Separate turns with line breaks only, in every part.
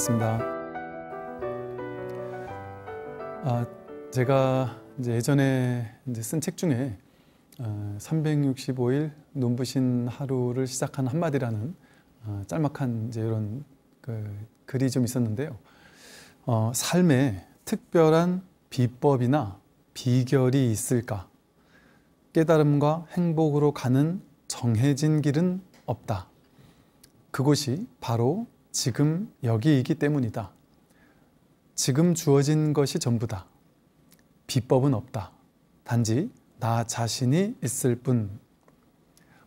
반갑습니다. 아, 제가 이제 예전에 이제 쓴 책 중에 어, 365일 눈부신 하루를 시작한 한마디라는 어, 짤막한 이제 이런 그 글이 좀 있었는데요. 어, 삶에 특별한 비법이나 비결이 있을까? 깨달음과 행복으로 가는 정해진 길은 없다. 그곳이 바로 지금 여기이기 때문이다. 지금 주어진 것이 전부다. 비법은 없다. 단지 나 자신이 있을 뿐.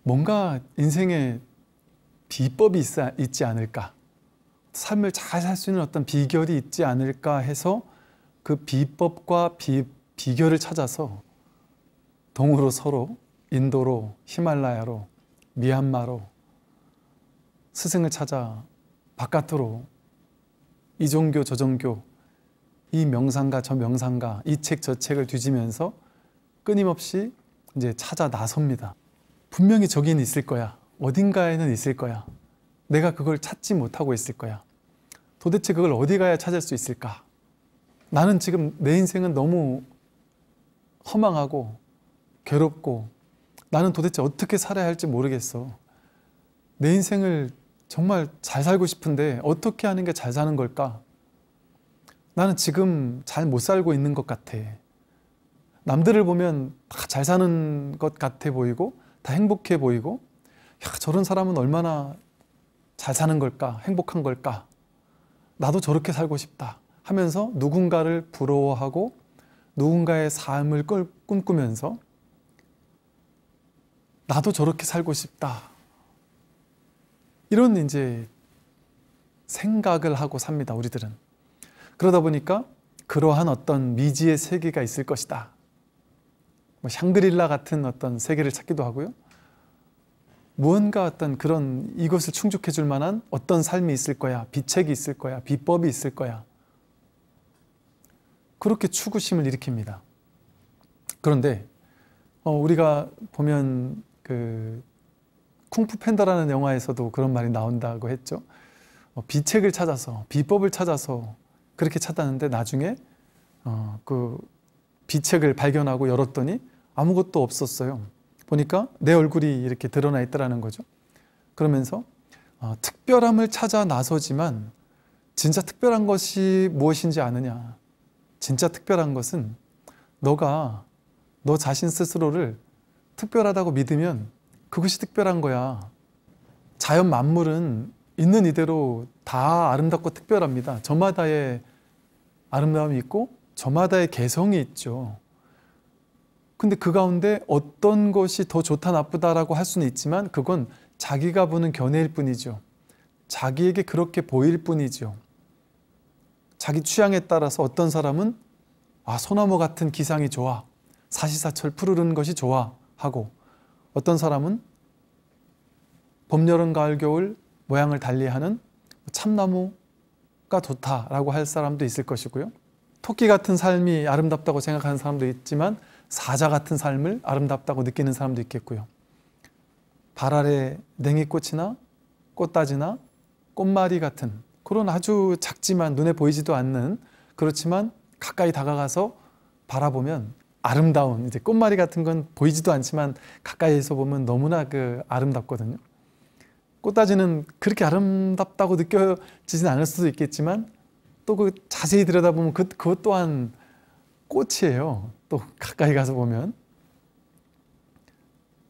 뭔가 인생에 비법이 있지 않을까? 삶을 잘 살 수 있는 어떤 비결이 있지 않을까 해서 그 비법과 비, 비결을 찾아서 동으로 서로 인도로 히말라야로 미얀마로 스승을 찾아 바깥으로 이 종교 저 종교 이 명상가 저 명상가 이 책 저 책을 뒤지면서 끊임없이 이제 찾아 나섭니다. 분명히 저기는 있을 거야. 어딘가에는 있을 거야. 내가 그걸 찾지 못하고 있을 거야. 도대체 그걸 어디 가야 찾을 수 있을까? 나는 지금 내 인생은 너무 허망하고 괴롭고 나는 도대체 어떻게 살아야 할지 모르겠어. 내 인생을 정말 잘 살고 싶은데 어떻게 하는 게 잘 사는 걸까? 나는 지금 잘 못 살고 있는 것 같아. 남들을 보면 다 잘 사는 것 같아 보이고 다 행복해 보이고 야, 저런 사람은 얼마나 잘 사는 걸까? 행복한 걸까? 나도 저렇게 살고 싶다 하면서 누군가를 부러워하고 누군가의 삶을 꿈꾸면서 나도 저렇게 살고 싶다. 이런 이제 생각을 하고 삽니다, 우리들은. 그러다 보니까 그러한 어떤 미지의 세계가 있을 것이다. 뭐 샹그릴라 같은 어떤 세계를 찾기도 하고요. 무언가 어떤 그런 이것을 충족해 줄 만한 어떤 삶이 있을 거야. 비책이 있을 거야. 비법이 있을 거야. 그렇게 추구심을 일으킵니다. 그런데 어, 우리가 보면 그 쿵푸 팬더라는 영화에서도 그런 말이 나온다고 했죠. 어, 비책을 찾아서 비법을 찾아서 그렇게 찾았는데 나중에 어, 그 비책을 발견하고 열었더니 아무것도 없었어요. 보니까 내 얼굴이 이렇게 드러나 있더라는 거죠. 그러면서 어, 특별함을 찾아 나서지만 진짜 특별한 것이 무엇인지 아느냐. 진짜 특별한 것은 너가 너 자신 스스로를 특별하다고 믿으면 그것이 특별한 거야. 자연 만물은 있는 이대로 다 아름답고 특별합니다. 저마다의 아름다움이 있고 저마다의 개성이 있죠. 근데 그 가운데 어떤 것이 더 좋다 나쁘다라고 할 수는 있지만 그건 자기가 보는 견해일 뿐이죠. 자기에게 그렇게 보일 뿐이죠. 자기 취향에 따라서 어떤 사람은 아 소나무 같은 기상이 좋아 사시사철 푸르른 것이 좋아 하고 어떤 사람은 봄, 여름, 가을, 겨울 모양을 달리하는 참나무가 좋다라고 할 사람도 있을 것이고요. 토끼 같은 삶이 아름답다고 생각하는 사람도 있지만 사자 같은 삶을 아름답다고 느끼는 사람도 있겠고요. 발 아래 냉이꽃이나 꽃다지나 꽃말이 같은 그런 아주 작지만 눈에 보이지도 않는 그렇지만 가까이 다가가서 바라보면 아름다운 이제 꽃말이 같은 건 보이지도 않지만 가까이에서 보면 너무나 그 아름답거든요. 꽃다지는 그렇게 아름답다고 느껴지진 않을 수도 있겠지만 또 그 자세히 들여다보면 그, 그것 또한 꽃이에요. 또 가까이 가서 보면.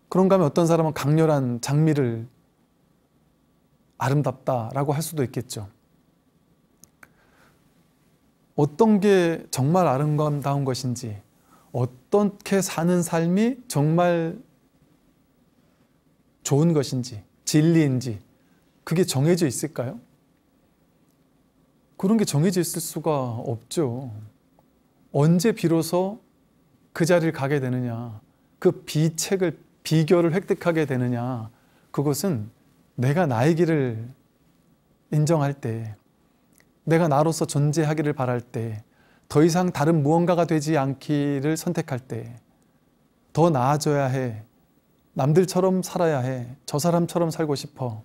그런가 하면 어떤 사람은 강렬한 장미를 아름답다라고 할 수도 있겠죠. 어떤 게 정말 아름다운 것인지 어떻게 사는 삶이 정말 좋은 것인지 진리인지 그게 정해져 있을까요? 그런 게 정해져 있을 수가 없죠. 언제 비로소 그 자리를 가게 되느냐, 그 비책을, 비결을 획득하게 되느냐, 그것은 내가 나의 길을 인정할 때, 내가 나로서 존재하기를 바랄 때, 더 이상 다른 무언가가 되지 않기를 선택할 때 더 나아져야 해. 남들처럼 살아야 해. 저 사람처럼 살고 싶어.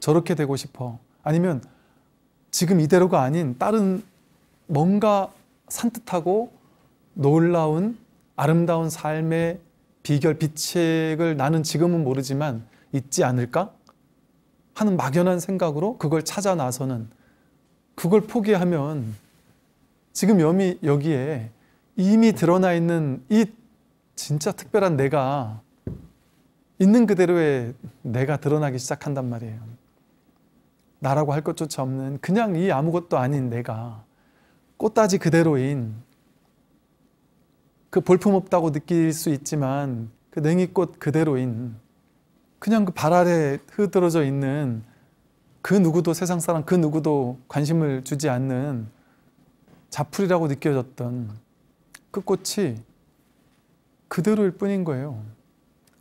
저렇게 되고 싶어. 아니면 지금 이대로가 아닌 다른 뭔가 산뜻하고 놀라운 아름다운 삶의 비결, 비책을 나는 지금은 모르지만 있지 않을까? 하는 막연한 생각으로 그걸 찾아 나서는 그걸 포기하면 지금 여미, 여기에 이미 드러나 있는 이 진짜 특별한 내가 있는 그대로의 내가 드러나기 시작한단 말이에요. 나라고 할 것조차 없는 그냥 이 아무것도 아닌 내가 꽃다지 그대로인 그 볼품없다고 느낄 수 있지만 그 냉이꽃 그대로인 그냥 그 발 아래 흐드러져 있는 그 누구도 세상 사람 그 누구도 관심을 주지 않는 자풀이라고 느껴졌던 그 꽃이 그대로일 뿐인 거예요.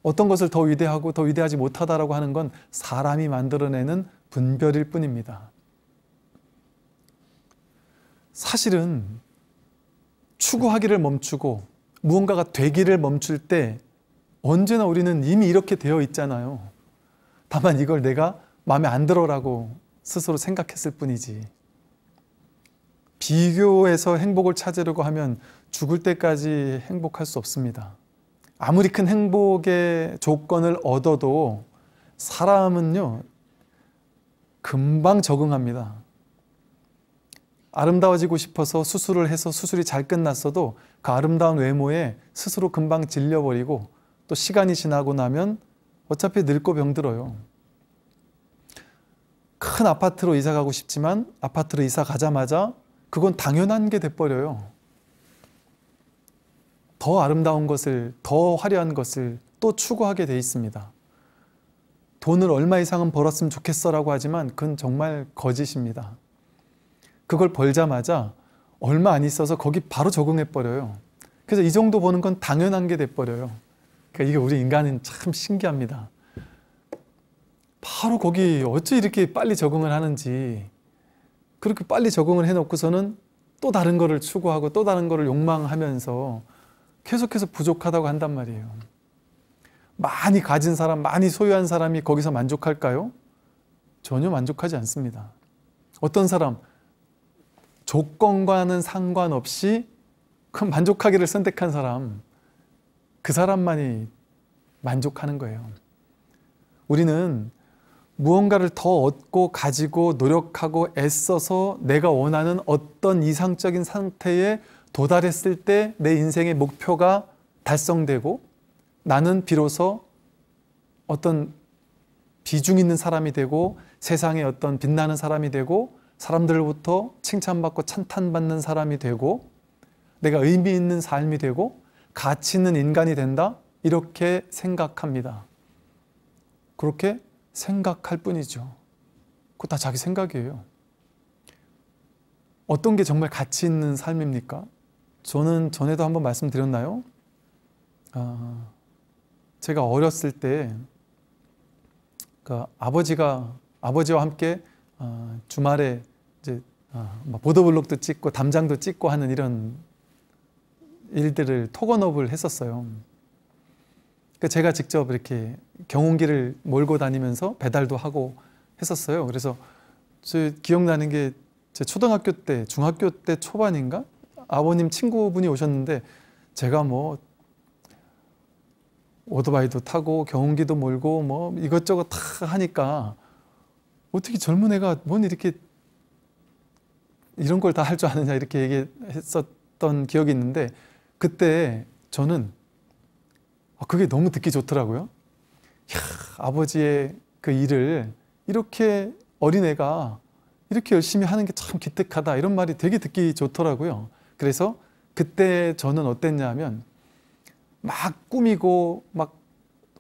어떤 것을 더 위대하고 더 위대하지 못하다라고 하는 건 사람이 만들어내는 분별일 뿐입니다. 사실은 추구하기를 멈추고 무언가가 되기를 멈출 때 언제나 우리는 이미 이렇게 되어 있잖아요. 다만 이걸 내가 마음에 안 들어라고 스스로 생각했을 뿐이지. 비교해서 행복을 찾으려고 하면 죽을 때까지 행복할 수 없습니다. 아무리 큰 행복의 조건을 얻어도 사람은요, 금방 적응합니다. 아름다워지고 싶어서 수술을 해서 수술이 잘 끝났어도 그 아름다운 외모에 스스로 금방 질려버리고 또 시간이 지나고 나면 어차피 늙고 병들어요. 큰 아파트로 이사 가고 싶지만 아파트로 이사 가자마자 그건 당연한 게 돼버려요. 더 아름다운 것을, 더 화려한 것을 또 추구하게 돼 있습니다. 돈을 얼마 이상은 벌었으면 좋겠어라고 하지만 그건 정말 거짓입니다. 그걸 벌자마자 얼마 안 있어서 거기 바로 적응해 버려요. 그래서 이 정도 버는 건 당연한 게 돼 버려요. 그러니까 이게 우리 인간은 참 신기합니다. 바로 거기 어찌 이렇게 빨리 적응을 하는지 그렇게 빨리 적응을 해놓고서는 또 다른 거를 추구하고 또 다른 거를 욕망하면서 계속해서 부족하다고 한단 말이에요. 많이 가진 사람, 많이 소유한 사람이 거기서 만족할까요? 전혀 만족하지 않습니다. 어떤 사람, 조건과는 상관없이 그 만족하기를 선택한 사람, 그 사람만이 만족하는 거예요. 우리는 무언가를 더 얻고 가지고 노력하고 애써서 내가 원하는 어떤 이상적인 상태에 도달했을 때 내 인생의 목표가 달성되고 나는 비로소 어떤 비중 있는 사람이 되고 세상에 어떤 빛나는 사람이 되고 사람들로부터 칭찬받고 찬탄받는 사람이 되고 내가 의미 있는 삶이 되고 가치 있는 인간이 된다 이렇게 생각합니다. 그렇게 생각할 뿐이죠. 그거 다 자기 생각이에요. 어떤 게 정말 가치 있는 삶입니까? 저는 전에도 한번 말씀드렸나요? 아, 제가 어렸을 때, 그 아버지가 아버지와 함께 어, 주말에 이제 어, 뭐 보도블록도 찍고 담장도 찍고 하는 이런 일들을 토건업을 했었어요. 그 제가 직접 이렇게 경운기를 몰고 다니면서 배달도 하고 했었어요. 그래서 저 기억나는 게 제 초등학교 때, 중학교 때 초반인가 아버님 친구분이 오셨는데 제가 뭐 오토바이도 타고 경운기도 몰고 뭐 이것저것 다 하니까 어떻게 젊은 애가 뭔 이렇게 이런 걸 다 할 줄 아느냐 이렇게 얘기했었던 기억이 있는데 그때 저는 아, 그게 너무 듣기 좋더라고요. 야, 아버지의 그 일을 이렇게 어린애가 이렇게 열심히 하는 게 참 기특하다 이런 말이 되게 듣기 좋더라고요. 그래서 그때 저는 어땠냐면 막 꾸미고 막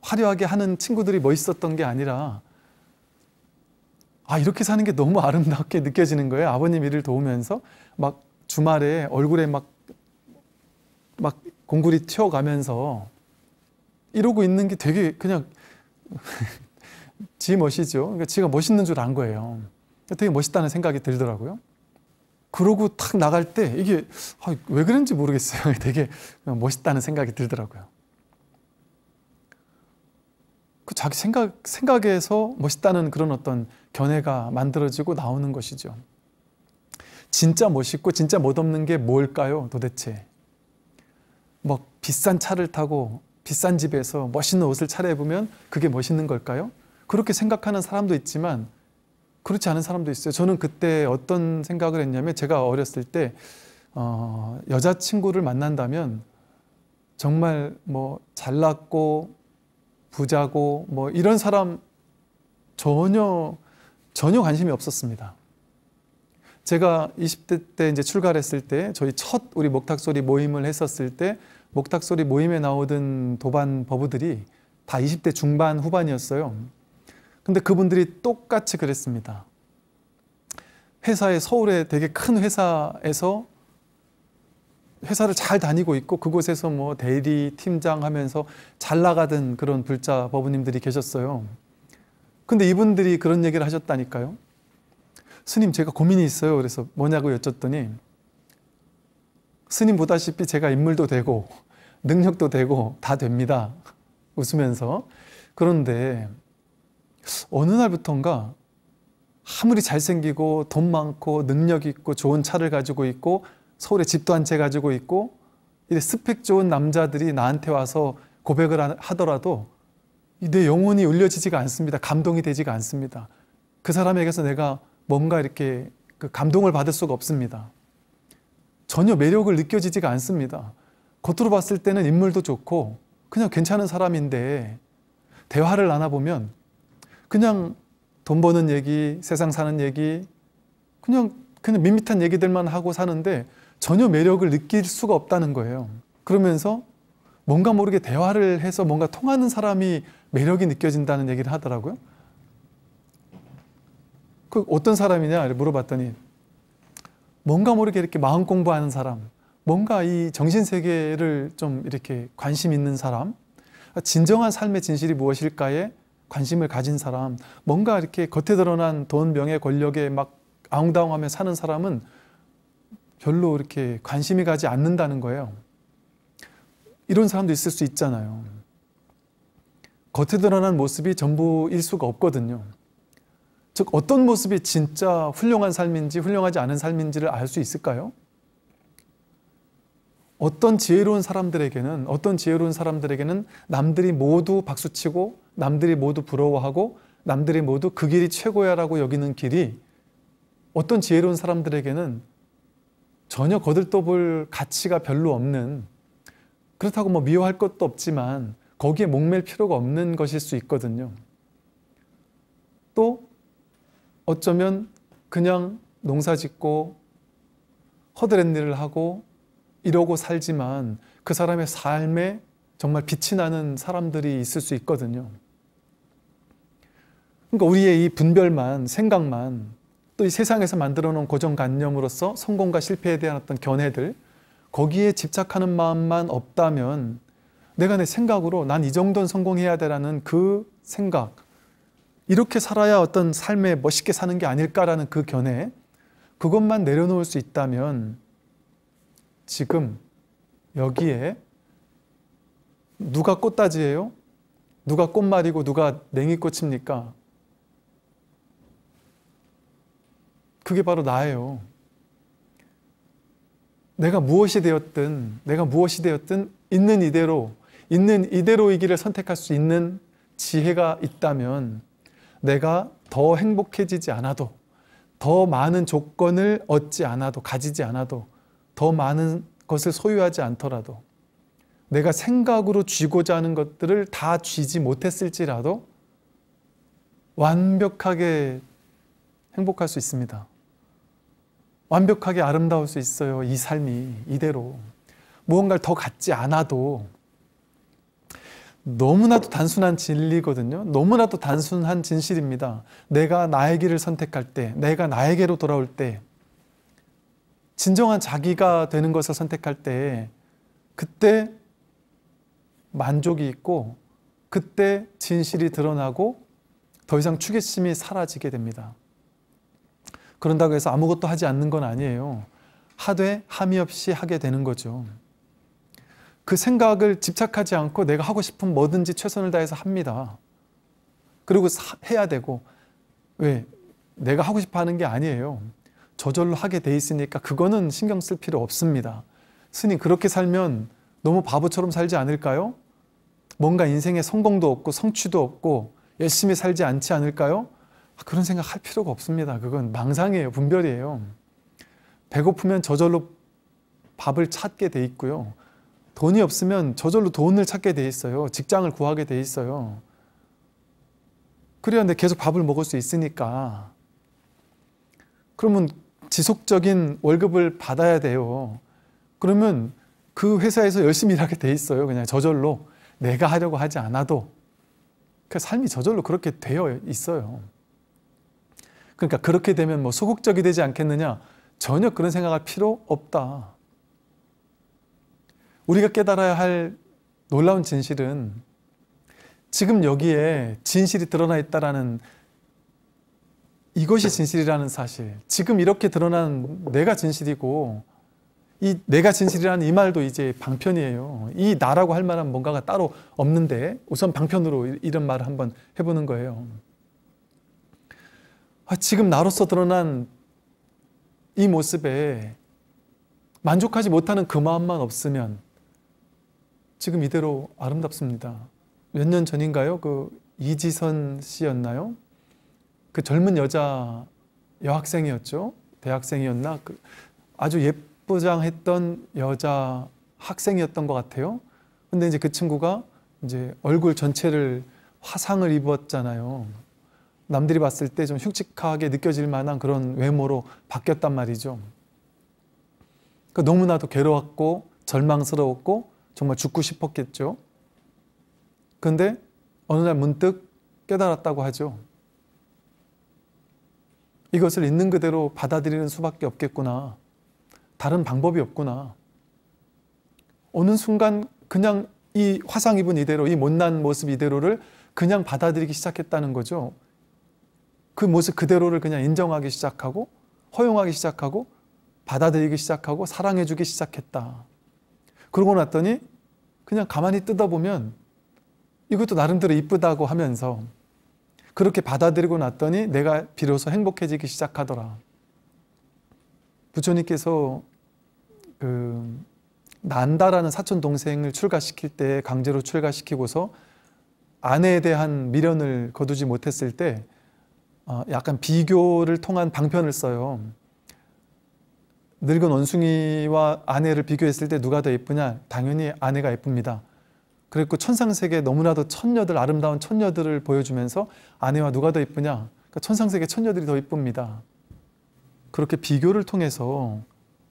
화려하게 하는 친구들이 멋있었던 게 아니라 아, 이렇게 사는 게 너무 아름답게 느껴지는 거예요. 아버님 일을 도우면서 막 주말에 얼굴에 막, 막 공굴이 튀어가면서 이러고 있는 게 되게 그냥 지 멋이죠. 그러니까 지가 멋있는 줄 안 거예요. 되게 멋있다는 생각이 들더라고요. 그러고 탁 나갈 때 이게 아, 왜 그런지 모르겠어요. 되게 멋있다는 생각이 들더라고요. 그 자기 생각, 생각에서 멋있다는 그런 어떤 견해가 만들어지고 나오는 것이죠. 진짜 멋있고 진짜 멋없는 게 뭘까요, 도대체? 뭐 비싼 차를 타고 비싼 집에서 멋있는 옷을 차려입으면 그게 멋있는 걸까요? 그렇게 생각하는 사람도 있지만 그렇지 않은 사람도 있어요. 저는 그때 어떤 생각을 했냐면 제가 어렸을 때 어, 여자친구를 만난다면 정말 뭐 잘났고 부자고 뭐 이런 사람 전혀 전혀 관심이 없었습니다. 제가 20대 때 이제 출가했을 때 저희 첫 우리 목탁소리 모임을 했었을 때 목탁소리 모임에 나오던 도반 버부들이 다 20대 중반 후반이었어요. 근데 그분들이 똑같이 그랬습니다. 회사에 서울에 되게 큰 회사에서 회사를 잘 다니고 있고 그곳에서 뭐 대리 팀장 하면서 잘 나가던 그런 불자 법부님들이 계셨어요. 근데 이분들이 그런 얘기를 하셨다니까요. 스님 제가 고민이 있어요. 그래서 뭐냐고 여쭸더니 스님 보다시피 제가 인물도 되고 능력도 되고 다 됩니다. 웃으면서 그런데 어느 날부턴가 아무리 잘생기고 돈 많고 능력 있고 좋은 차를 가지고 있고 서울에 집도 한 채 가지고 있고 이래 스펙 좋은 남자들이 나한테 와서 고백을 하더라도 내 영혼이 울려지지가 않습니다. 감동이 되지가 않습니다. 그 사람에게서 내가 뭔가 이렇게 그 감동을 받을 수가 없습니다. 전혀 매력을 느껴지지가 않습니다. 겉으로 봤을 때는 인물도 좋고 그냥 괜찮은 사람인데 대화를 나눠보면 그냥 돈 버는 얘기, 세상 사는 얘기, 그냥 그냥 밋밋한 얘기들만 하고 사는데 전혀 매력을 느낄 수가 없다는 거예요. 그러면서 뭔가 모르게 대화를 해서 뭔가 통하는 사람이 매력이 느껴진다는 얘기를 하더라고요. 그 어떤 사람이냐 물어봤더니 뭔가 모르게 이렇게 마음 공부하는 사람, 뭔가 이 정신 세계를 좀 이렇게 관심 있는 사람, 진정한 삶의 진실이 무엇일까에 관심을 가진 사람, 뭔가 이렇게 겉에 드러난 돈, 명예, 권력에 막 아웅다웅하며 사는 사람은 별로 이렇게 관심이 가지 않는다는 거예요. 이런 사람도 있을 수 있잖아요. 겉에 드러난 모습이 전부일 수가 없거든요. 즉, 어떤 모습이 진짜 훌륭한 삶인지 훌륭하지 않은 삶인지를 알 수 있을까요? 어떤 지혜로운 사람들에게는, 어떤 지혜로운 사람들에게는 남들이 모두 박수치고 남들이 모두 부러워하고 남들이 모두 그 길이 최고야라고 여기는 길이 어떤 지혜로운 사람들에게는 전혀 거들떠볼 가치가 별로 없는 그렇다고 뭐 미워할 것도 없지만 거기에 목맬 필요가 없는 것일 수 있거든요. 또 어쩌면 그냥 농사 짓고 허드렛 일을 하고 이러고 살지만 그 사람의 삶에 정말 빛이 나는 사람들이 있을 수 있거든요. 그러니까 우리의 이 분별만, 생각만 또 이 세상에서 만들어 놓은 고정관념으로서 성공과 실패에 대한 어떤 견해들 거기에 집착하는 마음만 없다면 내가 내 생각으로 난 이 정도는 성공해야 되라는 그 생각 이렇게 살아야 어떤 삶에 멋있게 사는 게 아닐까라는 그 견해 그것만 내려놓을 수 있다면 지금 여기에 누가 꽃다지예요? 누가 꽃말이고 누가 냉이꽃입니까? 그게 바로 나예요. 내가 무엇이 되었든, 내가 무엇이 되었든 있는 이대로, 있는 이대로의 길을 선택할 수 있는 지혜가 있다면 내가 더 행복해지지 않아도, 더 많은 조건을 얻지 않아도, 가지지 않아도, 더 많은 것을 소유하지 않더라도, 내가 생각으로 쥐고자 하는 것들을 다 쥐지 못했을지라도 완벽하게 행복할 수 있습니다. 완벽하게 아름다울 수 있어요. 이 삶이 이대로. 무언가를 더 갖지 않아도 너무나도 단순한 진리거든요. 너무나도 단순한 진실입니다. 내가 나의 길을 선택할 때, 내가 나에게로 돌아올 때, 진정한 자기가 되는 것을 선택할 때, 그때 만족이 있고, 그때 진실이 드러나고, 더 이상 추계심이 사라지게 됩니다. 그런다고 해서 아무것도 하지 않는 건 아니에요. 하되 함이 없이 하게 되는 거죠. 그 생각을 집착하지 않고 내가 하고 싶은 뭐든지 최선을 다해서 합니다. 그리고 해야 되고, 왜? 내가 하고 싶어 하는 게 아니에요. 저절로 하게 돼 있으니까 그거는 신경 쓸 필요 없습니다. 스님 그렇게 살면 너무 바보처럼 살지 않을까요? 뭔가 인생에 성공도 없고 성취도 없고 열심히 살지 않지 않을까요? 아, 그런 생각 할 필요가 없습니다. 그건 망상이에요. 분별이에요. 배고프면 저절로 밥을 찾게 돼 있고요. 돈이 없으면 저절로 돈을 찾게 돼 있어요. 직장을 구하게 돼 있어요. 그래야 내 계속 밥을 먹을 수 있으니까. 그러면 지속적인 월급을 받아야 돼요. 그러면 그 회사에서 열심히 일하게 돼 있어요. 그냥 저절로 내가 하려고 하지 않아도 그 삶이 저절로 그렇게 되어 있어요. 그러니까 그렇게 되면 뭐 소극적이 되지 않겠느냐? 전혀 그런 생각할 필요 없다. 우리가 깨달아야 할 놀라운 진실은 지금 여기에 진실이 드러나 있다라는 이것이 진실이라는 사실. 지금 이렇게 드러난 내가 진실이고 이 내가 진실이라는 이 말도 이제 방편이에요. 이 나라고 할 만한 뭔가가 따로 없는데 우선 방편으로 이런 말을 한번 해보는 거예요. 아, 지금 나로서 드러난 이 모습에 만족하지 못하는 그 마음만 없으면 지금 이대로 아름답습니다. 몇 년 전인가요? 그 이지선 씨였나요? 그 젊은 여자 여학생이었죠. 대학생이었나? 그 아주 예쁘장했던 여자 학생이었던 것 같아요. 근데 이제 그 친구가 이제 얼굴 전체를 화상을 입었잖아요. 남들이 봤을 때 좀 흉측하게 느껴질 만한 그런 외모로 바뀌었단 말이죠. 그 너무나도 괴로웠고 절망스러웠고 정말 죽고 싶었겠죠. 근데 어느 날 문득 깨달았다고 하죠. 이것을 있는 그대로 받아들이는 수밖에 없겠구나. 다른 방법이 없구나. 어느 순간 그냥 이 화상 입은 이대로, 이 못난 모습 이대로를 그냥 받아들이기 시작했다는 거죠. 그 모습 그대로를 그냥 인정하기 시작하고, 허용하기 시작하고, 받아들이기 시작하고, 사랑해주기 시작했다. 그러고 났더니 그냥 가만히 뜯어보면 이것도 나름대로 이쁘다고 하면서 그렇게 받아들이고 났더니 내가 비로소 행복해지기 시작하더라. 부처님께서 그 난다라는 사촌 동생을 출가시킬 때 강제로 출가시키고서 아내에 대한 미련을 거두지 못했을 때 어, 약간 비교를 통한 방편을 써요. 늙은 원숭이와 아내를 비교했을 때 누가 더 예쁘냐? 당연히 아내가 예쁩니다. 그랬고 천상세계 너무나도 천녀들 아름다운 천녀들을 보여주면서 아내와 누가 더 예쁘냐? 그러니까 천상세계 천녀들이 더 예쁩니다. 그렇게 비교를 통해서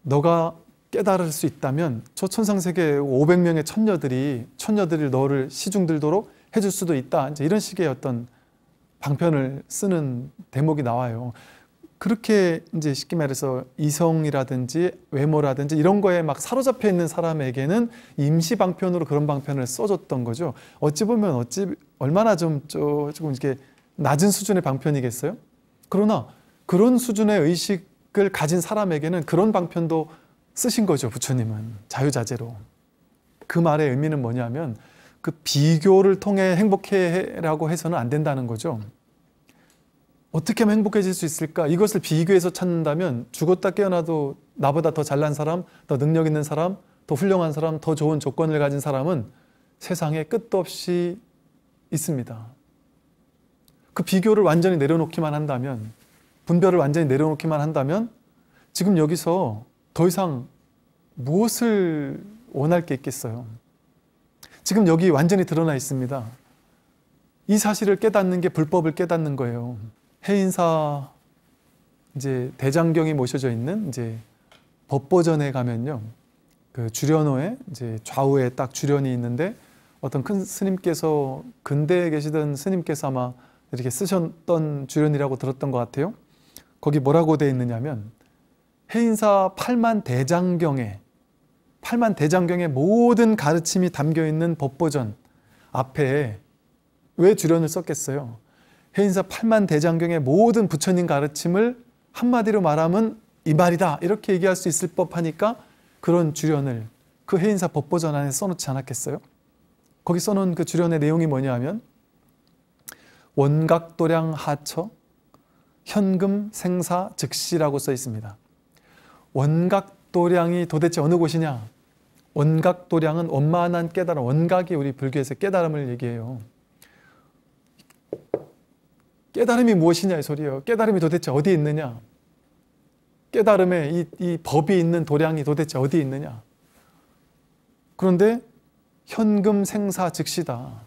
너가 깨달을 수 있다면 저 천상세계 500명의 천녀들이 천녀들이 너를 시중들도록 해줄 수도 있다. 이제 이런 식의 어떤 방편을 쓰는 대목이 나와요. 그렇게 이제 쉽게 말해서 이성이라든지 외모라든지 이런 거에 막 사로잡혀 있는 사람에게는 임시 방편으로 그런 방편을 써줬던 거죠. 어찌 보면 어찌 얼마나 좀 조금 이렇게 낮은 수준의 방편이겠어요? 그러나 그런 수준의 의식을 가진 사람에게는 그런 방편도 쓰신 거죠. 부처님은 자유자재로. 그 말의 의미는 뭐냐면 그 비교를 통해 행복해라고 해서는 안 된다는 거죠. 어떻게 하면 행복해질 수 있을까? 이것을 비교해서 찾는다면 죽었다 깨어나도 나보다 더 잘난 사람, 더 능력 있는 사람, 더 훌륭한 사람, 더 좋은 조건을 가진 사람은 세상에 끝도 없이 있습니다. 그 비교를 완전히 내려놓기만 한다면, 분별을 완전히 내려놓기만 한다면, 지금 여기서 더 이상 무엇을 원할 게 있겠어요? 지금 여기 완전히 드러나 있습니다. 이 사실을 깨닫는 게 불법을 깨닫는 거예요. 해인사 이제 대장경이 모셔져 있는 이제 법보전에 가면요. 그 주련호에 이제 좌우에 딱 주련이 있는데 어떤 큰 스님께서 근대에 계시던 스님께서 아마 이렇게 쓰셨던 주련이라고 들었던 것 같아요. 거기 뭐라고 되어 있느냐면 해인사 8만 대장경에 8만 대장경의 모든 가르침이 담겨 있는 법보전 앞에 왜 주련을 썼겠어요? 해인사 8만 대장경의 모든 부처님 가르침을 한마디로 말하면 이 말이다 이렇게 얘기할 수 있을 법하니까 그런 주련을 그 해인사 법보전 안에 써놓지 않았겠어요? 거기 써놓은 그 주련의 내용이 뭐냐 하면 원각도량 하처 현금 생사 즉시라고 써 있습니다. 원각도량이 도대체 어느 곳이냐? 원각도량은 원만한 깨달음, 원각이 우리 불교에서 깨달음을 얘기해요. 깨달음이 무엇이냐 이 소리예요. 깨달음이 도대체 어디에 있느냐? 깨달음에 이, 이 법이 있는 도량이 도대체 어디에 있느냐? 그런데 현금 생사 즉시다.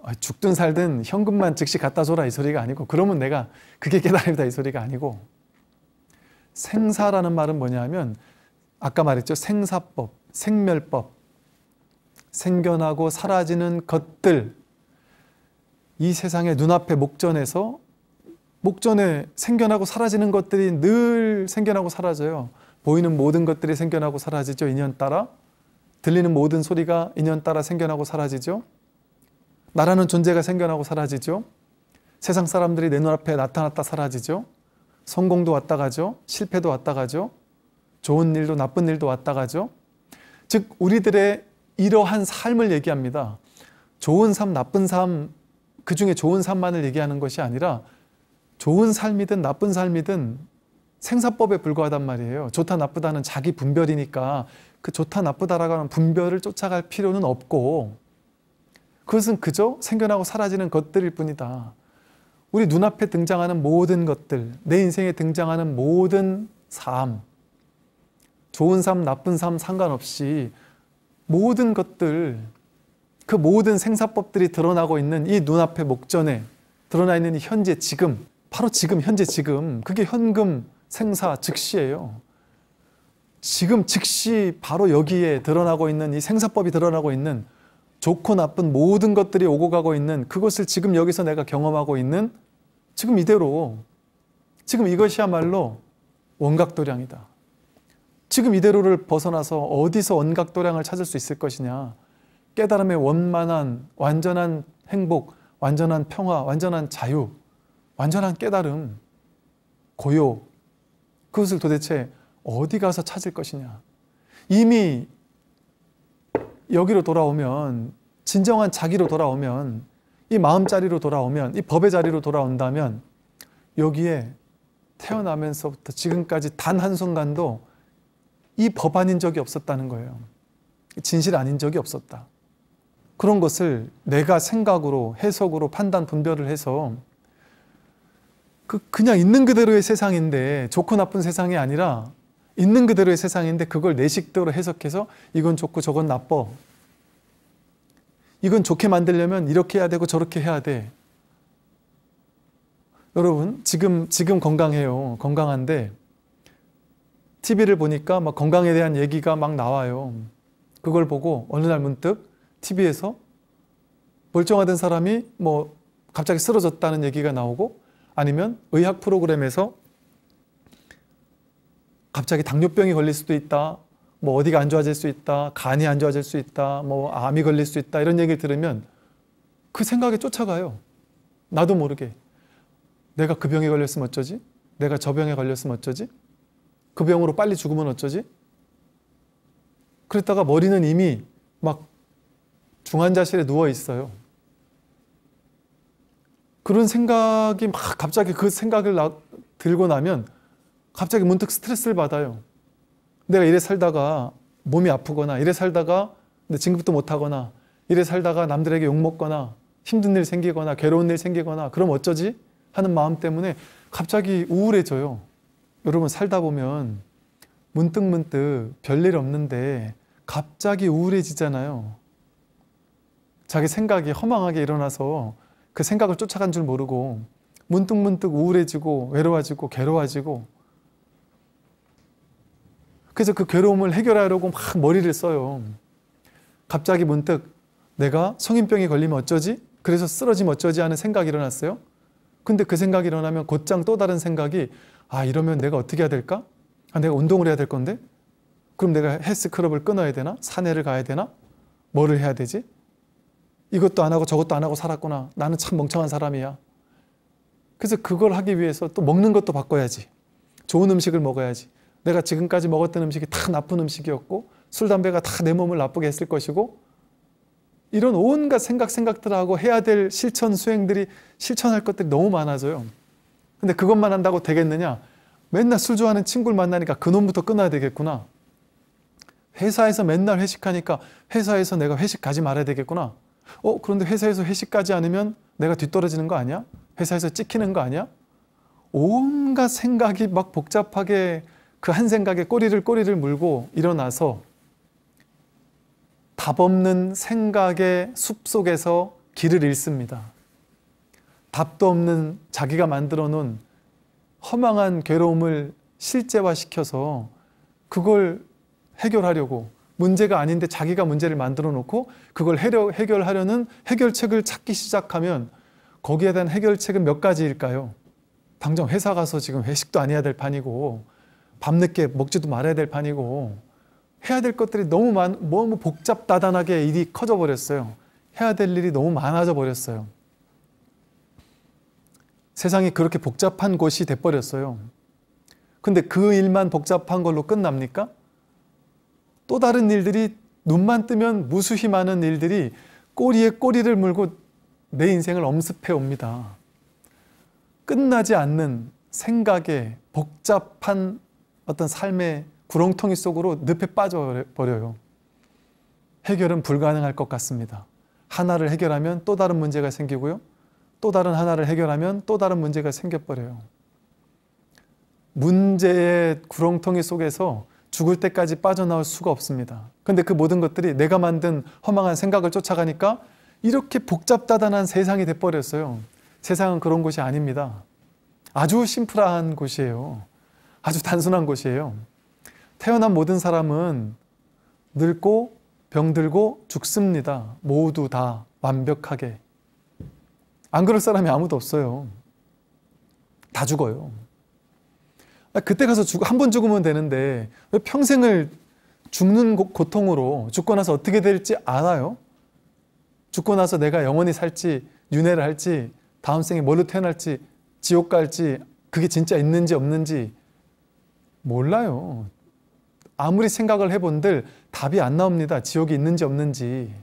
아, 죽든 살든 현금만 즉시 갖다 줘라 이 소리가 아니고 그러면 내가 그게 깨달음이다 이 소리가 아니고 생사라는 말은 뭐냐면 아까 말했죠 생사법, 생멸법 생겨나고 사라지는 것들 이 세상의 눈앞에 목전에서 목전에 생겨나고 사라지는 것들이 늘 생겨나고 사라져요. 보이는 모든 것들이 생겨나고 사라지죠. 인연 따라. 들리는 모든 소리가 인연 따라 생겨나고 사라지죠. 나라는 존재가 생겨나고 사라지죠. 세상 사람들이 내 눈앞에 나타났다 사라지죠. 성공도 왔다 가죠. 실패도 왔다 가죠. 좋은 일도 나쁜 일도 왔다 가죠. 즉 우리들의 이러한 삶을 얘기합니다. 좋은 삶, 나쁜 삶, 그 중에 좋은 삶만을 얘기하는 것이 아니라 좋은 삶이든 나쁜 삶이든 생사법에 불과하단 말이에요. 좋다 나쁘다는 자기 분별이니까 그 좋다 나쁘다라고 하는 분별을 쫓아갈 필요는 없고 그것은 그저 생겨나고 사라지는 것들일 뿐이다. 우리 눈앞에 등장하는 모든 것들, 내 인생에 등장하는 모든 삶, 좋은 삶, 나쁜 삶 상관없이 모든 것들, 그 모든 생사법들이 드러나고 있는 이 눈앞의 목전에 드러나 있는 이 현재 지금, 바로 지금, 현재 지금, 그게 현금 생사 즉시예요. 지금 즉시 바로 여기에 드러나고 있는 이 생사법이 드러나고 있는 좋고 나쁜 모든 것들이 오고 가고 있는 그것을 지금 여기서 내가 경험하고 있는 지금 이대로 지금 이것이야말로 원각도량이다. 지금 이대로를 벗어나서 어디서 원각도량을 찾을 수 있을 것이냐. 깨달음의 원만한 완전한 행복, 완전한 평화, 완전한 자유, 완전한 깨달음, 고요, 그것을 도대체 어디 가서 찾을 것이냐. 이미 여기로 돌아오면, 진정한 자기로 돌아오면, 이 마음자리로 돌아오면, 이 법의 자리로 돌아온다면, 여기에 태어나면서부터 지금까지 단 한순간도 이 법 아닌 적이 없었다는 거예요. 진실 아닌 적이 없었다. 그런 것을 내가 생각으로, 해석으로 판단, 분별을 해서 그 그냥 있는 그대로의 세상인데 좋고 나쁜 세상이 아니라 있는 그대로의 세상인데 그걸 내 식대로 해석해서 이건 좋고 저건 나빠. 이건 좋게 만들려면 이렇게 해야 되고 저렇게 해야 돼. 여러분 지금 지금 건강해요. 건강한데 TV를 보니까 막 건강에 대한 얘기가 막 나와요. 그걸 보고 어느 날 문득 TV에서 멀쩡하던 사람이 뭐 갑자기 쓰러졌다는 얘기가 나오고 아니면 의학 프로그램에서 갑자기 당뇨병이 걸릴 수도 있다. 뭐 어디가 안 좋아질 수 있다. 간이 안 좋아질 수 있다. 뭐 암이 걸릴 수 있다. 이런 얘기를 들으면 그 생각에 쫓아가요. 나도 모르게. 내가 그 병에 걸렸으면 어쩌지? 내가 저 병에 걸렸으면 어쩌지? 그 병으로 빨리 죽으면 어쩌지? 그랬다가 머리는 이미 막 중환자실에 누워 있어요. 그런 생각이 막 갑자기 그 생각을 나, 들고 나면 갑자기 문득 스트레스를 받아요. 내가 이래 살다가 몸이 아프거나 이래 살다가 내 진급도 못하거나 이래 살다가 남들에게 욕먹거나 힘든 일 생기거나 괴로운 일 생기거나 그럼 어쩌지? 하는 마음 때문에 갑자기 우울해져요. 여러분 살다 보면 문득문득 별일 없는데 갑자기 우울해지잖아요. 자기 생각이 허망하게 일어나서 그 생각을 쫓아간 줄 모르고 문득문득 우울해지고 외로워지고 괴로워지고 그래서 그 괴로움을 해결하려고 막 머리를 써요. 갑자기 문득 내가 성인병에 걸리면 어쩌지? 그래서 쓰러지면 어쩌지 하는 생각이 일어났어요. 근데 그 생각이 일어나면 곧장 또 다른 생각이 아 이러면 내가 어떻게 해야 될까? 아 내가 운동을 해야 될 건데? 그럼 내가 헬스클럽을 끊어야 되나? 사내를 가야 되나? 뭐를 해야 되지? 이것도 안 하고 저것도 안 하고 살았구나. 나는 참 멍청한 사람이야. 그래서 그걸 하기 위해서 또 먹는 것도 바꿔야지. 좋은 음식을 먹어야지. 내가 지금까지 먹었던 음식이 다 나쁜 음식이었고 술, 담배가 다 내 몸을 나쁘게 했을 것이고 이런 온갖 생각 생각들하고 해야 될 실천 수행들이 실천할 것들이 너무 많아져요. 근데 그것만 한다고 되겠느냐? 맨날 술 좋아하는 친구를 만나니까 그놈부터 끊어야 되겠구나. 회사에서 맨날 회식하니까 회사에서 내가 회식 가지 말아야 되겠구나. 어, 그런데 회사에서 회식 가지 않으면 내가 뒤떨어지는 거 아니야? 회사에서 찍히는 거 아니야? 온갖 생각이 막 복잡하게 그 한 생각에 꼬리를 꼬리를 물고 일어나서 답 없는 생각의 숲 속에서 길을 잃습니다. 답도 없는 자기가 만들어 놓은 허망한 괴로움을 실제화시켜서 그걸 해결하려고 문제가 아닌데 자기가 문제를 만들어 놓고 그걸 해결하려는 해결책을 찾기 시작하면 거기에 대한 해결책은 몇 가지일까요? 당장 회사 가서 지금 회식도 안 해야 될 판이고 밤늦게 먹지도 말아야 될 판이고 해야 될 것들이 너무 많, 너무 복잡다단하게 일이 커져 버렸어요. 해야 될 일이 너무 많아져 버렸어요. 세상이 그렇게 복잡한 곳이 돼버렸어요. 근데 그 일만 복잡한 걸로 끝납니까? 또 다른 일들이 눈만 뜨면 무수히 많은 일들이 꼬리에 꼬리를 물고 내 인생을 엄습해 옵니다. 끝나지 않는 생각에 복잡한 어떤 삶의 구렁텅이 속으로 늪에 빠져버려요. 해결은 불가능할 것 같습니다. 하나를 해결하면 또 다른 문제가 생기고요. 또 다른 하나를 해결하면 또 다른 문제가 생겨버려요. 문제의 구렁텅이 속에서 죽을 때까지 빠져나올 수가 없습니다. 근데 그 모든 것들이 내가 만든 허망한 생각을 쫓아가니까 이렇게 복잡다단한 세상이 돼버렸어요. 세상은 그런 곳이 아닙니다. 아주 심플한 곳이에요. 아주 단순한 곳이에요. 태어난 모든 사람은 늙고 병들고 죽습니다. 모두 다 완벽하게. 안 그럴 사람이 아무도 없어요. 다 죽어요. 아, 그때 가서 한 번 죽으면 되는데 왜 평생을 죽는 고 통으로 죽고 나서 어떻게 될지 알아요? 죽고 나서 내가 영원히 살지 윤회를 할지 다음 생에 뭘로 태어날지 지옥 갈지 그게 진짜 있는지 없는지 몰라요. 아무리 생각을 해본들 답이 안 나옵니다. 지옥이 있는지 없는지.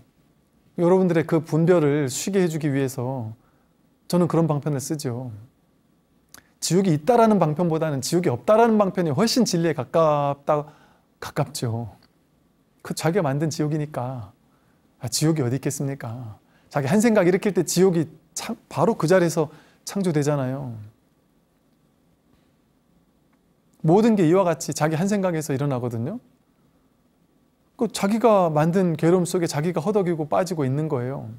여러분들의 그 분별을 쉬게 해주기 위해서 저는 그런 방편을 쓰죠. 지옥이 있다라는 방편보다는 지옥이 없다라는 방편이 훨씬 진리에 가깝다 가깝죠. 그 자기가 만든 지옥이니까 아, 지옥이 어디 있겠습니까? 자기 한 생각 일으킬 때 지옥이 참, 바로 그 자리에서 창조되잖아요. 모든 게 이와 같이 자기 한 생각에서 일어나거든요. 그 자기가 만든 괴로움 속에 자기가 허덕이고 빠지고 있는 거예요.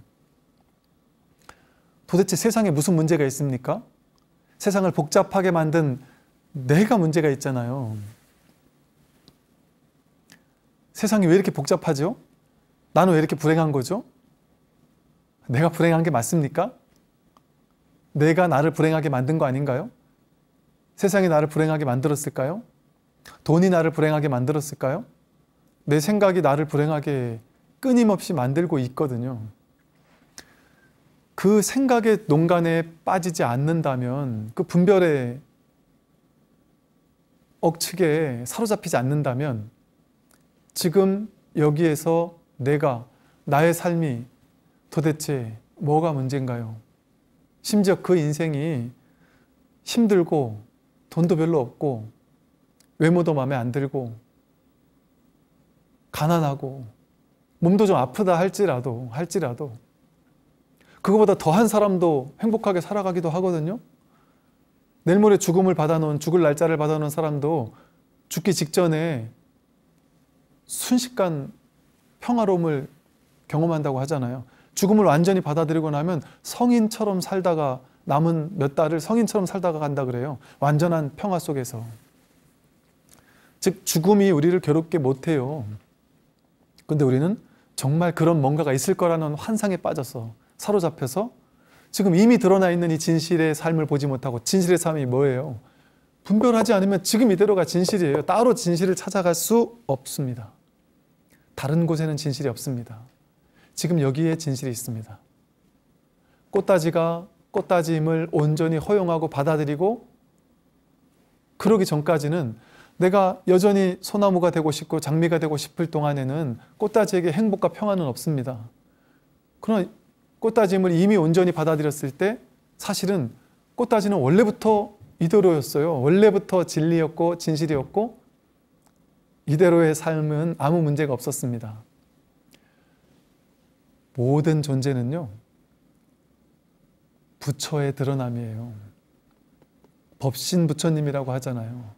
도대체 세상에 무슨 문제가 있습니까? 세상을 복잡하게 만든 내가 문제가 있잖아요. 세상이 왜 이렇게 복잡하죠? 나는 왜 이렇게 불행한 거죠? 내가 불행한 게 맞습니까? 내가 나를 불행하게 만든 거 아닌가요? 세상이 나를 불행하게 만들었을까요? 돈이 나를 불행하게 만들었을까요? 내 생각이 나를 불행하게 끊임없이 만들고 있거든요. 그 생각의 농간에 빠지지 않는다면, 그 분별의 억측에 사로잡히지 않는다면, 지금 여기에서 내가, 나의 삶이 도대체 뭐가 문제인가요? 심지어 그 인생이 힘들고, 돈도 별로 없고, 외모도 마음에 안 들고, 가난하고, 몸도 좀 아프다 할지라도, 할지라도, 그거보다 더한 사람도 행복하게 살아가기도 하거든요. 내일 모레 죽음을 받아놓은, 죽을 날짜를 받아놓은 사람도 죽기 직전에 순식간 평화로움을 경험한다고 하잖아요. 죽음을 완전히 받아들이고 나면 성인처럼 살다가 남은 몇 달을 성인처럼 살다가 간다 그래요. 완전한 평화 속에서. 즉, 죽음이 우리를 괴롭게 못해요. 근데 우리는 정말 그런 뭔가가 있을 거라는 환상에 빠져서 사로잡혀서 지금 이미 드러나 있는 이 진실의 삶을 보지 못하고 진실의 삶이 뭐예요? 분별하지 않으면 지금 이대로가 진실이에요. 따로 진실을 찾아갈 수 없습니다. 다른 곳에는 진실이 없습니다. 지금 여기에 진실이 있습니다. 꽃다지가 꽃다짐을 온전히 허용하고 받아들이고 그러기 전까지는 내가 여전히 소나무가 되고 싶고 장미가 되고 싶을 동안에는 꽃다지에게 행복과 평안은 없습니다. 그러나 꽃다짐을 이미 온전히 받아들였을 때 사실은 꽃다지는 원래부터 이대로였어요. 원래부터 진리였고 진실이었고 이대로의 삶은 아무 문제가 없었습니다. 모든 존재는요, 부처의 드러남이에요. 법신 부처님이라고 하잖아요.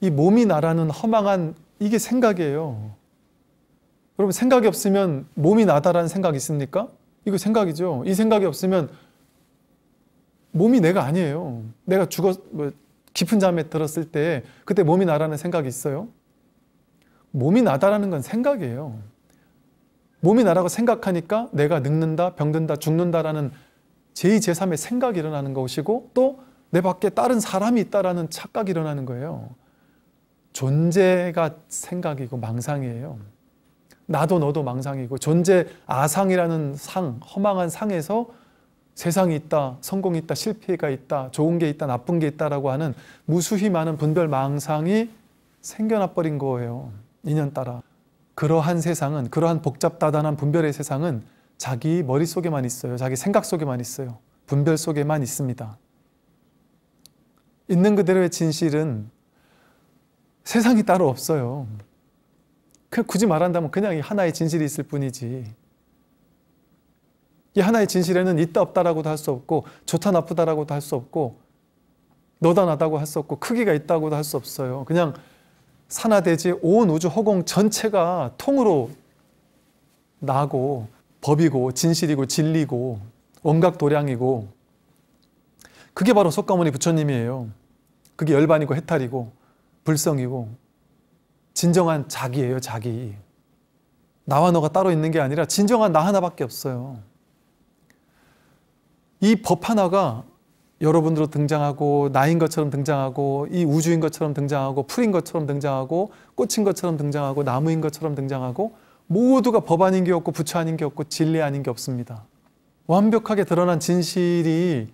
이 몸이 나라는 허망한 이게 생각이에요. 여러분 생각이 없으면 몸이 나다라는 생각 있습니까? 이거 생각이죠. 이 생각이 없으면 몸이 내가 아니에요. 내가 죽었 뭐 깊은 잠에 들었을 때 그때 몸이 나라는 생각이 있어요. 몸이 나다라는 건 생각이에요. 몸이 나라고 생각하니까 내가 늙는다, 병든다, 죽는다라는 제2, 제3의 생각이 일어나는 것이고 또 내 밖에 다른 사람이 있다라는 착각이 일어나는 거예요. 존재가 생각이고 망상이에요. 나도 너도 망상이고 존재 아상이라는 상, 허망한 상에서 세상이 있다, 성공이 있다, 실패가 있다, 좋은 게 있다, 나쁜 게 있다라고 하는 무수히 많은 분별 망상이 생겨나 버린 거예요. 인연 따라. 그러한 세상은 그러한 복잡다단한 분별의 세상은 자기 머릿속에만 있어요. 자기 생각 속에만 있어요. 분별 속에만 있습니다. 있는 그대로의 진실은 세상이 따로 없어요. 그 굳이 말한다면 그냥 하나의 진실이 있을 뿐이지. 이 하나의 진실에는 있다 없다라고도 할 수 없고 좋다 나쁘다라고도 할 수 없고 너다 나다고 할 수 없고 크기가 있다고도 할 수 없어요. 그냥 산하대지 온 우주 허공 전체가 통으로 나고 법이고 진실이고 진리고 원각 도량이고 그게 바로 석가모니 부처님이에요. 그게 열반이고 해탈이고 불성이고 진정한 자기예요, 자기. 나와 너가 따로 있는 게 아니라 진정한 나 하나밖에 없어요. 이 법 하나가 여러분들로 등장하고 나인 것처럼 등장하고 이 우주인 것처럼 등장하고 풀인 것처럼 등장하고 꽃인 것처럼 등장하고 나무인 것처럼 등장하고 모두가 법 아닌 게 없고 부처 아닌 게 없고 진리 아닌 게 없습니다. 완벽하게 드러난 진실이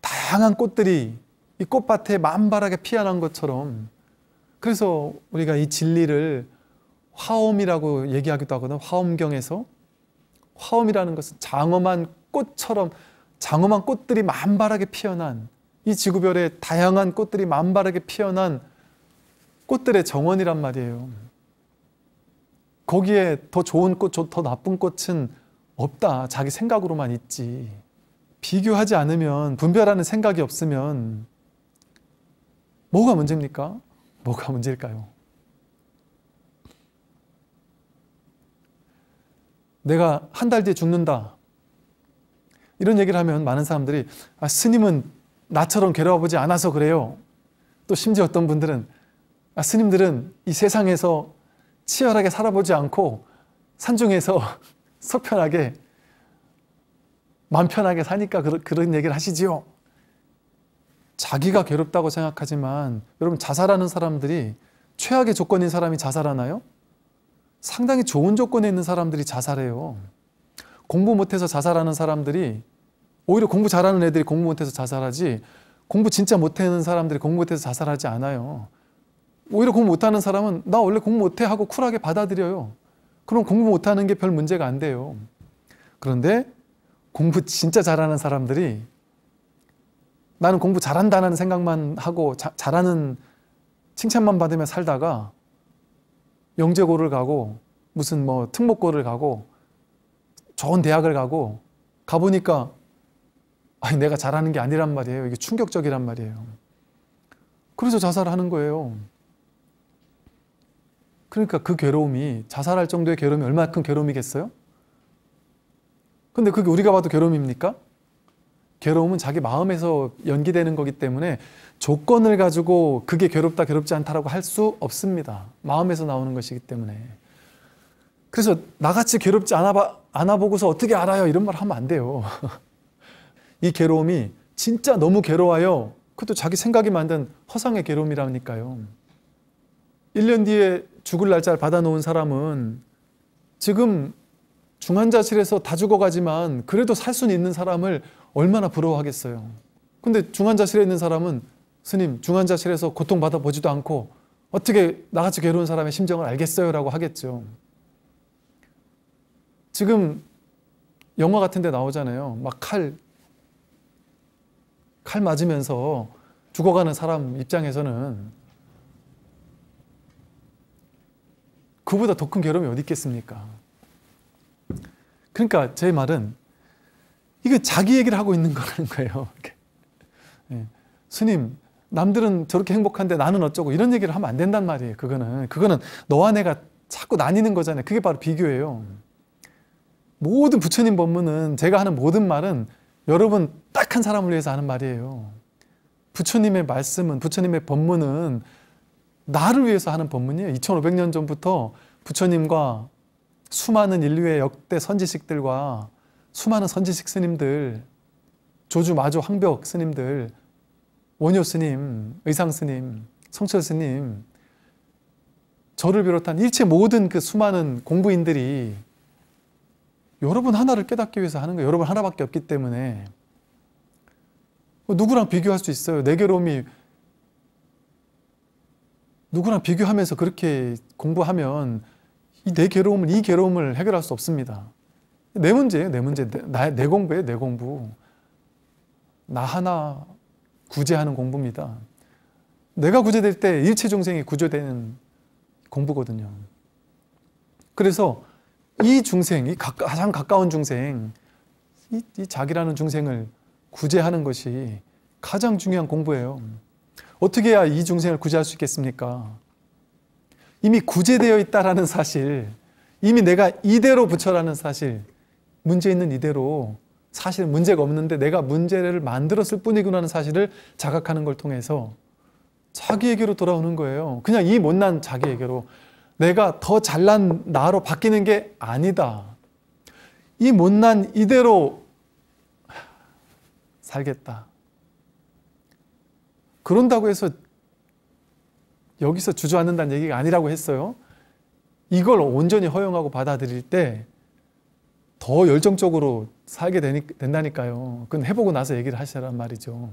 다양한 꽃들이 이 꽃밭에 만발하게 피어난 것처럼 그래서 우리가 이 진리를 화엄이라고 얘기하기도 하거든 화엄경에서 화엄이라는 것은 장엄한 꽃처럼 장엄한 꽃들이 만발하게 피어난 이 지구별의 다양한 꽃들이 만발하게 피어난 꽃들의 정원이란 말이에요. 거기에 더 좋은 꽃, 더 나쁜 꽃은 없다. 자기 생각으로만 있지. 비교하지 않으면, 분별하는 생각이 없으면 뭐가 문제입니까? 뭐가 문제일까요? 내가 한 달 뒤에 죽는다. 이런 얘기를 하면 많은 사람들이 아, 스님은 나처럼 괴로워보지 않아서 그래요. 또 심지어 어떤 분들은 아, 스님들은 이 세상에서 치열하게 살아보지 않고 산중에서 속편하게 맘 편하게 사니까 그런, 그런 얘기를 하시지요. 자기가 괴롭다고 생각하지만 여러분 자살하는 사람들이 최악의 조건인 사람이 자살하나요? 상당히 좋은 조건에 있는 사람들이 자살해요. 공부 못해서 자살하는 사람들이 오히려 공부 잘하는 애들이 공부 못해서 자살하지 공부 진짜 못하는 사람들이 공부 못해서 자살하지 않아요. 오히려 공부 못하는 사람은 나 원래 공부 못해 하고 쿨하게 받아들여요. 그럼 공부 못하는 게 별 문제가 안 돼요. 그런데 공부 진짜 잘하는 사람들이 나는 공부 잘한다는 생각만 하고 자, 잘하는 칭찬만 받으며 살다가 영재고를 가고 무슨 뭐 특목고를 가고 좋은 대학을 가고 가보니까 아니 내가 잘하는 게 아니란 말이에요. 이게 충격적이란 말이에요. 그래서 자살을 하는 거예요. 그러니까 그 괴로움이 자살할 정도의 괴로움이 얼마나 큰 괴로움이겠어요? 근데 그게 우리가 봐도 괴로움입니까? 괴로움은 자기 마음에서 연기되는 거기 때문에 조건을 가지고 그게 괴롭다 괴롭지 않다라고 할 수 없습니다. 마음에서 나오는 것이기 때문에. 그래서 나같이 괴롭지 않아, 않아 보고서 어떻게 알아요? 이런 말 하면 안 돼요. 이 괴로움이 진짜 너무 괴로워요. 그것도 자기 생각이 만든 허상의 괴로움이라니까요. 1년 뒤에 죽을 날짜를 받아놓은 사람은 지금 중환자실에서 다 죽어가지만 그래도 살 수는 있는 사람을 얼마나 부러워하겠어요. 근데 중환자실에 있는 사람은 스님, 중환자실에서 고통받아 보지도 않고 어떻게 나같이 괴로운 사람의 심정을 알겠어요? 라고 하겠죠. 지금 영화 같은 데 나오잖아요. 막 칼, 칼 맞으면서 죽어가는 사람 입장에서는 그보다 더 큰 괴로움이 어디 있겠습니까? 그러니까 제 말은 이거 자기 얘기를 하고 있는 거라는 거예요. 예. 스님, 남들은 저렇게 행복한데 나는 어쩌고 이런 얘기를 하면 안 된단 말이에요. 그거는 그거는 너와 내가 자꾸 나뉘는 거잖아요. 그게 바로 비교예요. 모든 부처님 법문은 제가 하는 모든 말은 여러분 딱 한 사람을 위해서 하는 말이에요. 부처님의 말씀은 부처님의 법문은 나를 위해서 하는 법문이에요. 2500년 전부터 부처님과 수많은 인류의 역대 선지식들과 수많은 선지식 스님들, 조주, 마주, 황벽 스님들, 원효 스님, 의상 스님, 성철 스님, 저를 비롯한 일체 모든 그 수많은 공부인들이 여러분 하나를 깨닫기 위해서 하는 거예요. 여러분 하나밖에 없기 때문에. 누구랑 비교할 수 있어요? 내 괴로움이 누구랑 비교하면서 그렇게 공부하면 내 괴로움을, 이 괴로움을 해결할 수 없습니다. 내 문제예요, 내 문제. 내, 내 공부예요, 내 공부. 나 하나 구제하는 공부입니다. 내가 구제될 때 일체 중생이 구조되는 공부거든요. 그래서 이 중생, 이 가장 가까운 중생, 이, 이 자기라는 중생을 구제하는 것이 가장 중요한 공부예요. 어떻게 해야 이 중생을 구제할 수 있겠습니까? 이미 구제되어 있다라는 사실, 이미 내가 이대로 부처라는 사실, 문제 있는 이대로 사실 문제가 없는데 내가 문제를 만들었을 뿐이구나 하는 사실을 자각하는 걸 통해서 자기에게로 돌아오는 거예요. 그냥 이 못난 자기에게로 내가 더 잘난 나로 바뀌는 게 아니다. 이 못난 이대로 살겠다. 그런다고 해서 여기서 주저앉는다는 얘기가 아니라고 했어요. 이걸 온전히 허용하고 받아들일 때 더 열정적으로 살게 되니, 된다니까요. 그건 해보고 나서 얘기를 하시란 말이죠.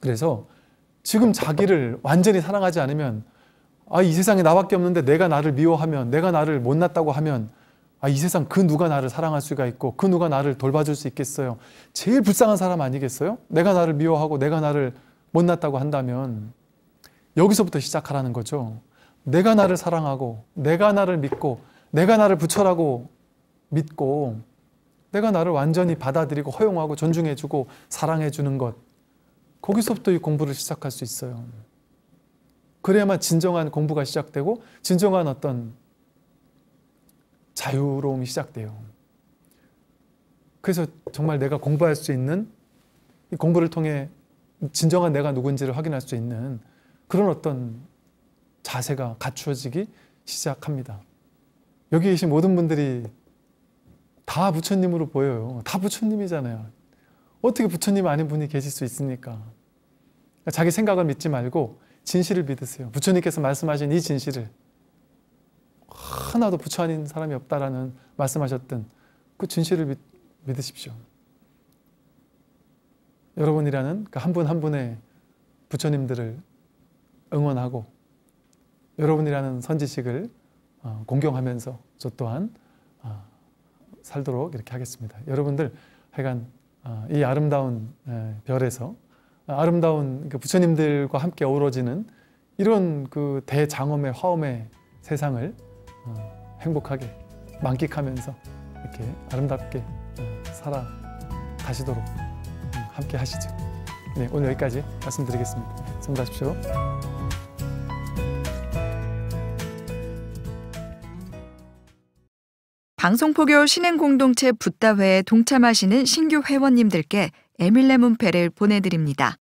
그래서 지금 자기를 완전히 사랑하지 않으면 아, 이 세상에 나밖에 없는데 내가 나를 미워하면 내가 나를 못났다고 하면 아, 이 세상 그 누가 나를 사랑할 수가 있고 그 누가 나를 돌봐줄 수 있겠어요. 제일 불쌍한 사람 아니겠어요? 내가 나를 미워하고 내가 나를 못났다고 한다면 여기서부터 시작하라는 거죠. 내가 나를 사랑하고, 내가 나를 믿고, 내가 나를 부처라고 믿고, 내가 나를 완전히 받아들이고 허용하고 존중해주고 사랑해주는 것. 거기서부터 이 공부를 시작할 수 있어요. 그래야만 진정한 공부가 시작되고, 진정한 어떤 자유로움이 시작돼요. 그래서 정말 내가 공부할 수 있는, 이 공부를 통해 진정한 내가 누군지를 확인할 수 있는 그런 어떤 자세가 갖추어지기 시작합니다. 여기 계신 모든 분들이 다 부처님으로 보여요. 다 부처님이잖아요. 어떻게 부처님 아닌 분이 계실 수 있습니까? 자기 생각을 믿지 말고 진실을 믿으세요. 부처님께서 말씀하신 이 진실을 하나도 부처 아닌 사람이 없다라는 말씀하셨던 그 진실을 믿, 믿으십시오. 여러분이라는 그한분한 분의 부처님들을 응원하고 여러분이라는 선지식을 어, 공경하면서 저 또한 어, 살도록 이렇게 하겠습니다. 여러분들 하여간 어, 이 아름다운 별에서 아름다운 그 부처님들과 함께 어우러지는 이런 그 대장엄의 화엄의 세상을 행복하게 만끽하면서 이렇게 아름답게 살아 가시도록 음, 함께 하시죠. 네, 오늘 여기까지 말씀드리겠습니다. 성가십시오.
방송포교 신행공동체 붓다회에 동참하시는 신규 회원님들께 에밀레 문패를 보내드립니다.